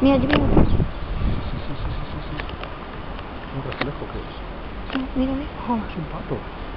Mira, yo mira. ¿Un reflejo que es? Mira, mira. Oh, es un pato.